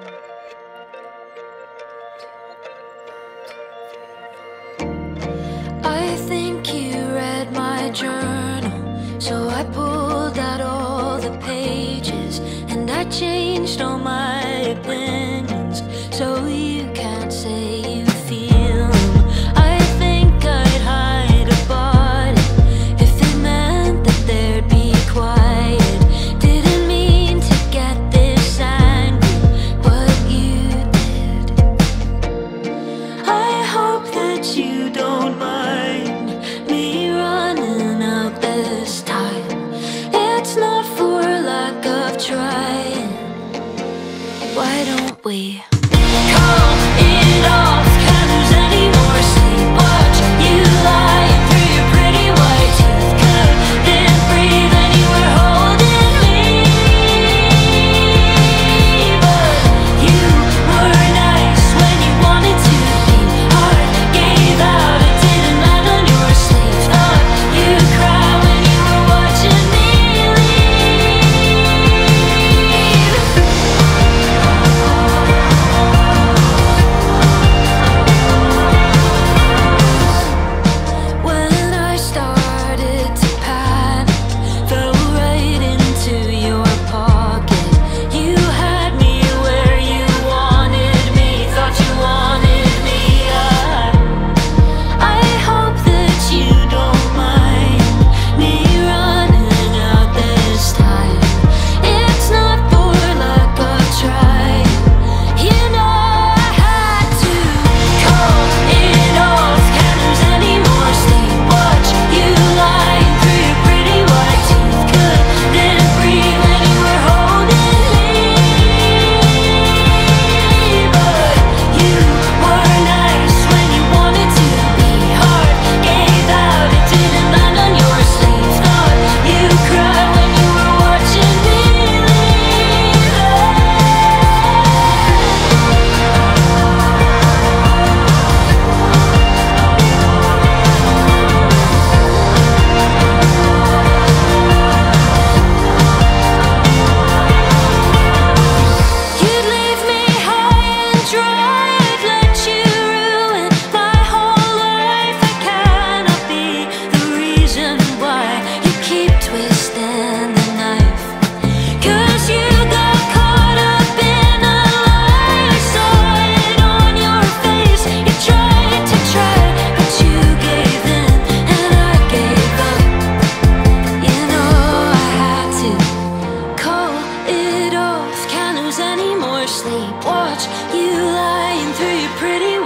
I think you read my journal, so I pulled out all the pages and I changed all my opinions. trying. Why don't we? watch you lying through your pretty